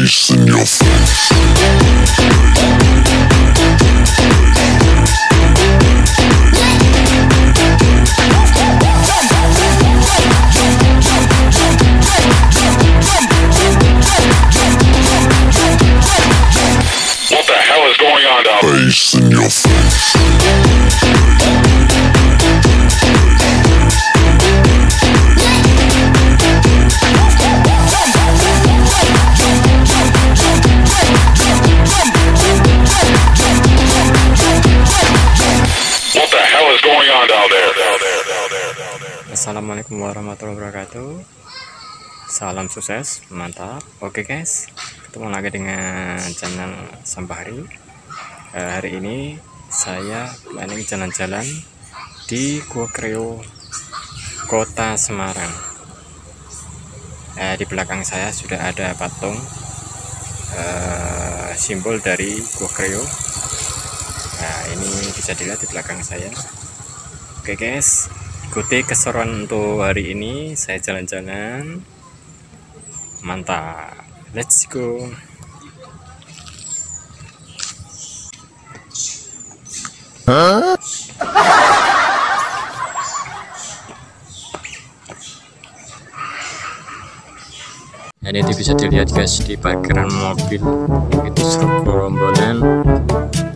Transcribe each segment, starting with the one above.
Bass in your face. Assalamualaikum warahmatullahi wabarakatuh. Salam sukses, mantap. Oke guys, ketemu lagi dengan channel Sambahari. Eh, Hari ini saya planning jalan-jalan di Gua Kreo Kota Semarang. Eh, Di belakang saya sudah ada patung eh, Simbol dari Gua Kreo. Nah ini bisa dilihat di belakang saya Oke guys, ikuti keseruan untuk hari ini. Saya jalan-jalan. Mantap. Let's go. Nah, ini bisa dilihat guys di parkiran mobil itu segerombolan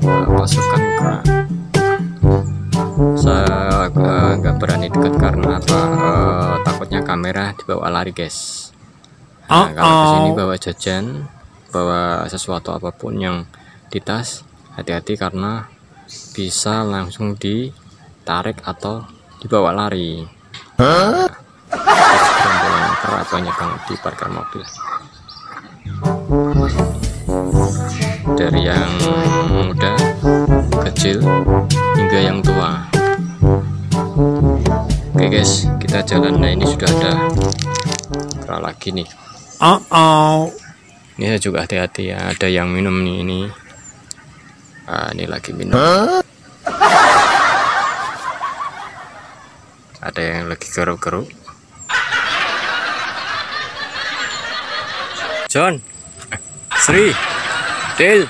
uh, pasukan kerak apa eh, takutnya kamera dibawa lari guys. Nah, kalau ke sini bawa jajan bawa sesuatu apa pun yang di tas hati-hati karena bisa langsung ditarik atau dibawa lari. Nah, gerombolan kerak banyak banget di parkir mobil. Dari yang muda kecil hingga yang tua oke guys kita jalan. Nah ini sudah ada kerak lagi nih. Ini saya juga hati-hati ya ada yang minum nih ini. Ah ini lagi minum. Ada yang lagi geruk-geruk John Sri Del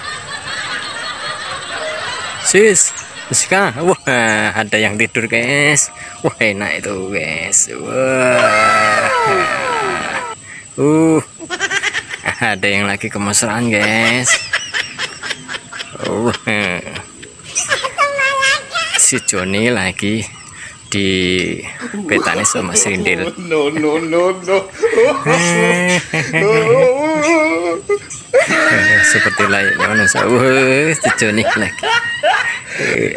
Sis Siska. Wah ada yang tidur guys Wah enak itu guys. Wah. Uh. Ada yang lagi kemesraan guys. Wah Si Joni lagi di petani sama Srindil No, no, no, no. seperti layaknya manusia wah si Joni lagi. Eh,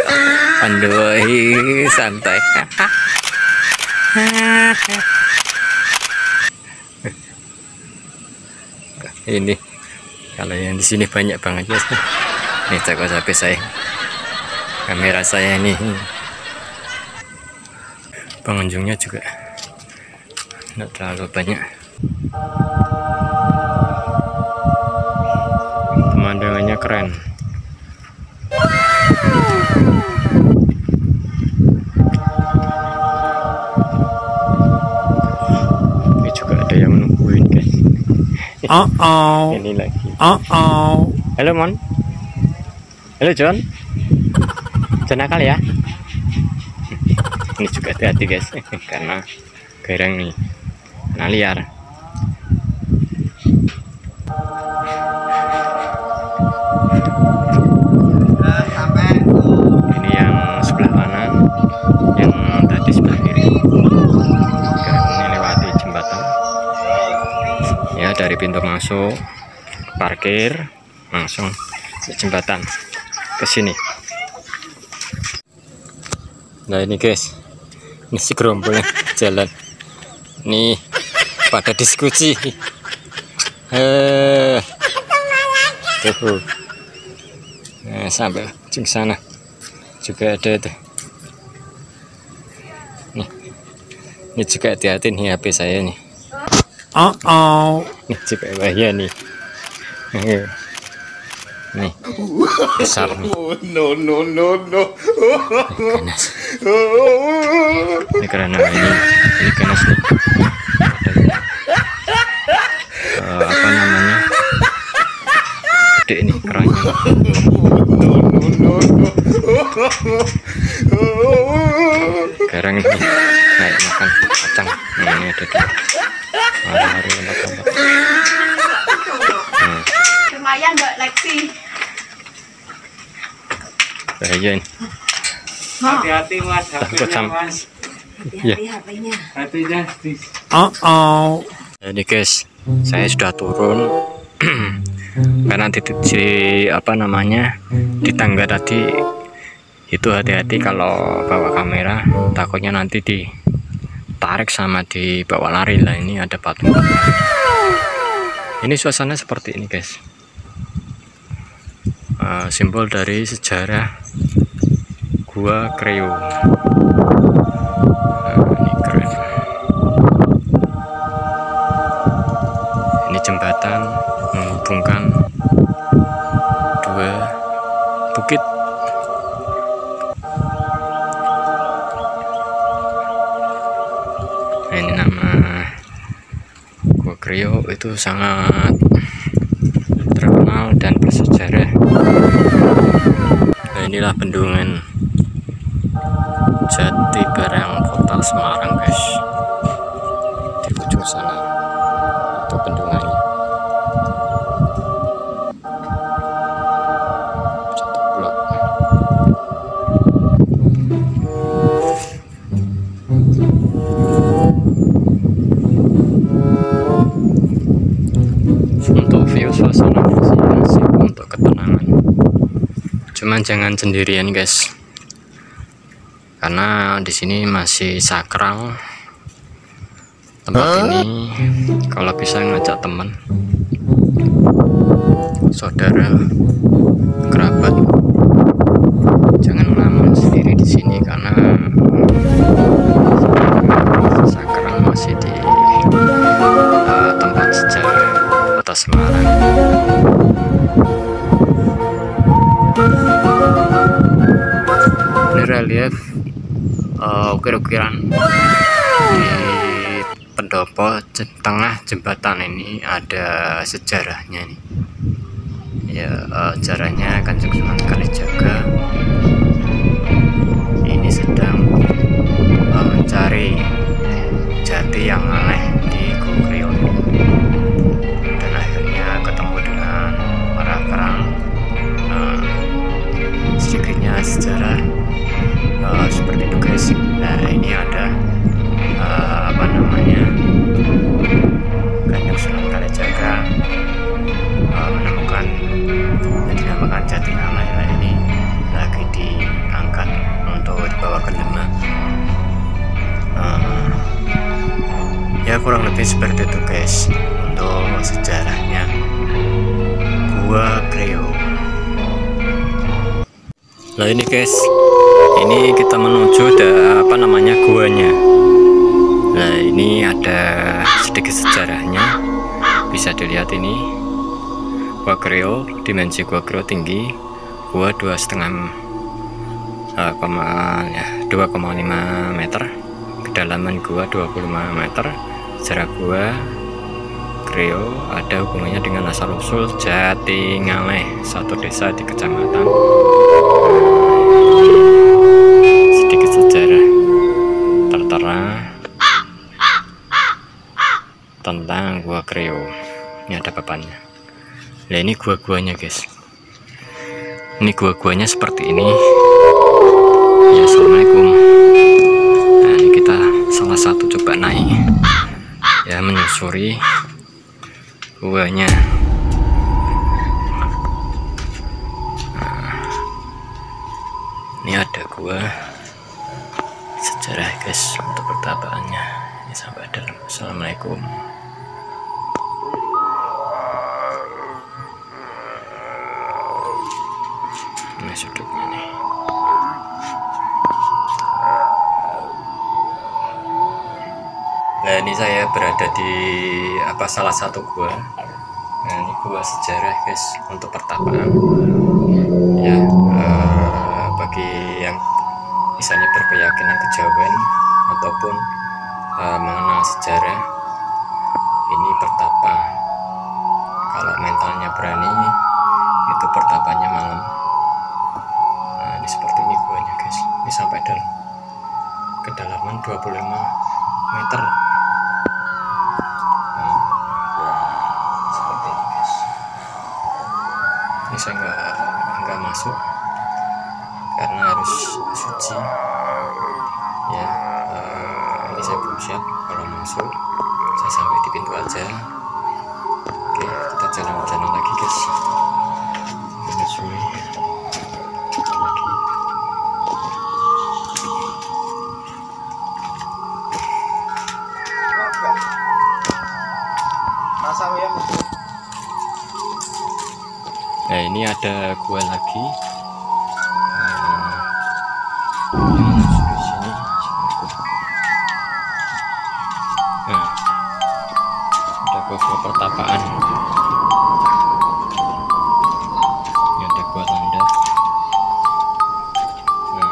Andoi santai ini kalau yang di sini banyak banget ya. Ini toko HP saya. Kamera saya ini. Pengunjungnya juga tidak terlalu banyak. Pemandangannya keren Uh-oh. ini lagi. Uh-oh. halo mon. Halo John. John nakal ya? Ini juga hati-hati guys. Karena gairang nih. Nah liar dari pintu masuk parkir langsung ke jembatan ke sini. Nah ini guys. Ini si gerombolan jalan. Nih pada diskusi. Eh tuh. Nah, sampai ujung sana juga ada tuh. Nih ini juga hati-hati nih HP saya nih Uh-oh. nih. Juga bahaya nih. Nih besar nih. No, no, no, no. ganas ini karena ini ini ganas nih Eh, apa namanya? Gede ini. Kerannya garang ini naik makan kacang. Nah, ini ada dua lari-lari lompat-lompat nah, lumayan mbak Lexi bahaya ini Hati-hati mas, Takut HP-nya mas. Iya. HP-nya Hatinya. Di Uh-oh. Nah, ini guys. Saya sudah turun. Karena di, di apa namanya di tangga tadi itu hati-hati kalau bawa kamera. Takutnya nanti ditarik sama dibawa lari. Lah ini ada patung ini suasana seperti ini guys. Eh, simbol dari sejarah gua Kreo Itu sangat terkenal dan bersejarah. Nah, inilah bendungan Jati Barang Kota Semarang guys cuman jangan sendirian guys. Karena di sini masih sakral tempat ini. Kalau bisa ngajak teman. Saudara kerabat. Jangan ngelamun sendiri di sini karena sakral masih di eh, tempat sejarah kota Ini relief eh, ukir-ukiran di pendopo tengah jembatan ini ada sejarahnya nih ya eh, sejarahnya Kanjeng Sunan Kalijaga. Ini sedang eh, mencari jati yang aneh di ini dan akhirnya ketemu dengan para perang eh, sedikitnya sejarah eh, seperti itu guys nah ini ada eh, apa namanya Kanjeng Sunan Kalijaga eh, menemukan yang dinamakan jati Namayla ini lagi diangkat untuk dibawa ke Demak Eh, ya kurang lebih seperti Nah ini guys, ini kita menuju da, apa namanya guanya. Nah ini ada sedikit sejarahnya, bisa dilihat ini. Gua Kreo, dimensi gua Kreo tinggi, gua dua setengah eh, koma ya 2,5 meter, kedalaman gua 25 meter, jarak gua Kreo ada hubungannya dengan asal usul Jati Ngaleh, satu desa di kecamatan ini ada papannya. Nah ini gua-guanya guys. Ini gua-guanya seperti ini. Ya assalamualaikum. Nah ini kita salah satu coba naik. Ya menyusuri guanya nah ini saya berada di apa salah satu gua. Nah ini gua sejarah guys untuk pertapaan ya eh, bagi yang misalnya berkeyakinan kejawen ataupun eh, mengenal sejarah ini pertapa. Kalau mentalnya berani itu pertapanya malam. Nah ini seperti ini guanya guys. Ini sampai dalam kedalaman 25 meter. Saya nggak nggak masuk. Karena harus suci ya eh, ini saya belum siap kalau masuk. Saya sampai di pintu aja. Oke kita jalan-jalan lagi guys. Menyusuri Nah ini ada gua lagi. Nah, ada gua pertapaan. Ini ada gua landa. Nah.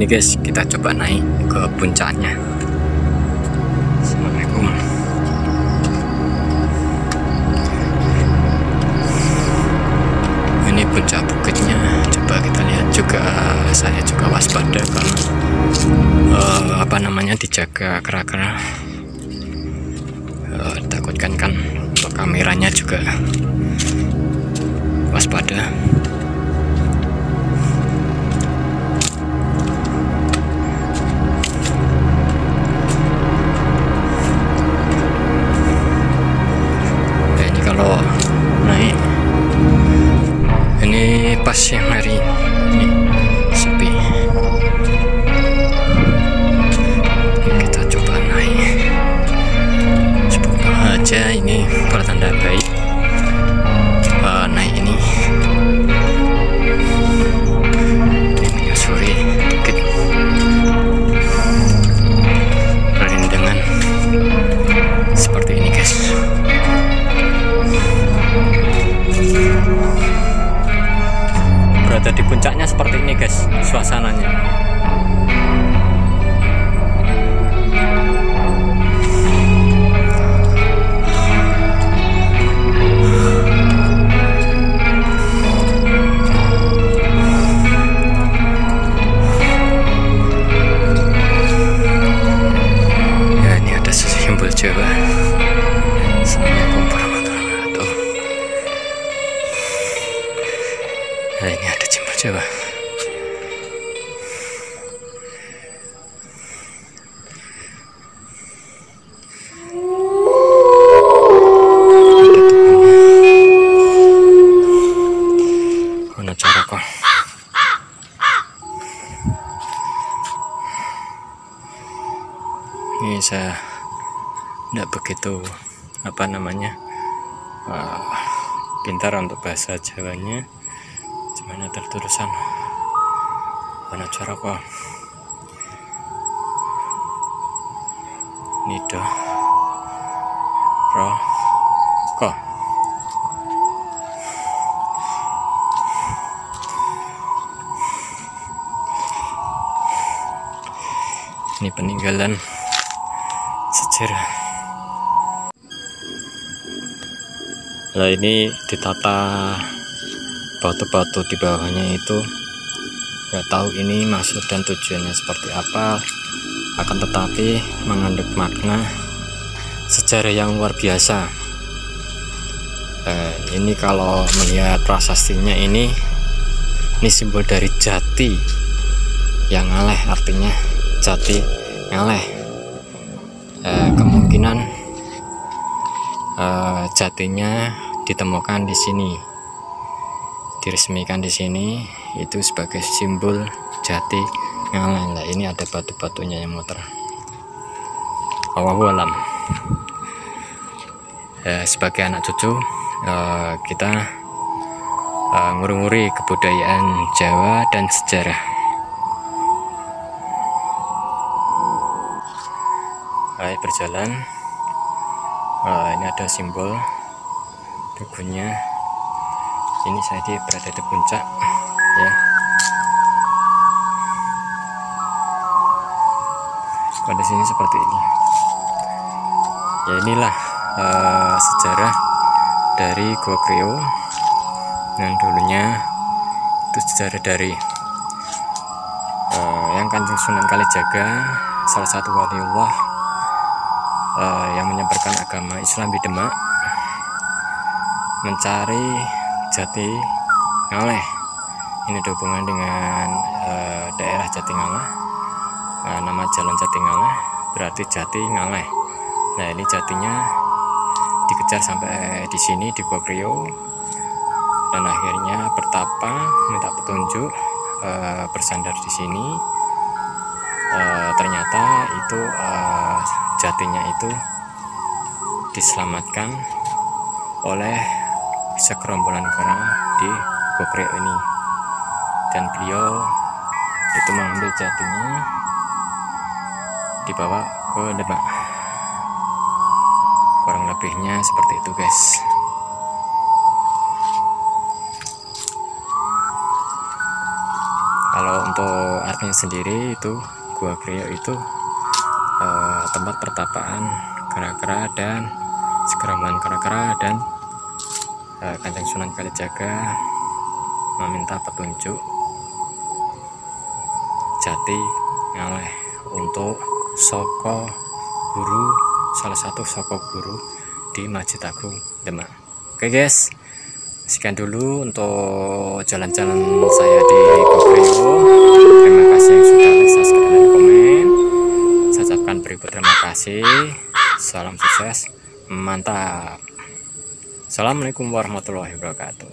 Ini guys kita coba naik ke puncaknya. Assalamualaikum. Ini puncak bukitnya. Coba kita lihat juga. Saya juga waspada karena eh, apa namanya dijaga kera-kera. Eh, takutkan kan kameranya juga waspada ini tidak begitu apa namanya eh, pintar untuk bahasa Jawanya. Tertulisan mana cara kok nido ro ko ini peninggalan sejarah lah ini ditata batu-batu di bawahnya itu. Nggak tahu ini maksud dan tujuannya seperti apa. Akan tetapi mengandung makna sejarah yang luar biasa. Eh, ini kalau melihat prasastinya ini ini simbol dari jati yang ngaleh artinya jati ngaleh. Eh, kemungkinan eh, jatinya ditemukan di sini diresmikan di sini itu sebagai simbol jati nah ini ada batu-batunya yang muter. Allahu alam. Eh, sebagai anak cucu eh, kita eh, nguri-nguri kebudayaan Jawa dan sejarah. Hai berjalan Eh, ini ada simbol tugunya ini saya di berada di puncak ya. Kondisinya seperti ini. Ya inilah eh, sejarah dari Gua Kreo yang dulunya itu sejarah dari eh, yang Kanjeng Sunan Kalijaga salah satu waliullah eh, yang menyebarkan agama Islam di Demak mencari jati ngaleh. Ini hubungan dengan eh, daerah Jati Ngaleh. Eh, nama jalan Jati Ngaleh berarti Jati Ngaleh. Nah ini jatinya dikejar sampai di sini di Prio dan akhirnya bertapa minta petunjuk eh, bersandar di sini. Eh, ternyata itu eh, jatinya itu diselamatkan oleh segerombolan kera di Gokre ini. Dan beliau itu mengambil jatinya dibawa ke Demak kurang lebihnya seperti itu guys. Kalau untuk artinya sendiri itu Gua Krio itu eh, tempat pertapaan kera-kera dan segerombolan kera-kera dan eh, Kanjeng Sunan Kalijaga meminta petunjuk jati ngaleh untuk soko guru salah satu soko guru di Masjid Agung Demak. Oke guys. Sekian dulu untuk jalan-jalan saya di mantap Assalamualaikum warahmatullahi wabarakatuh.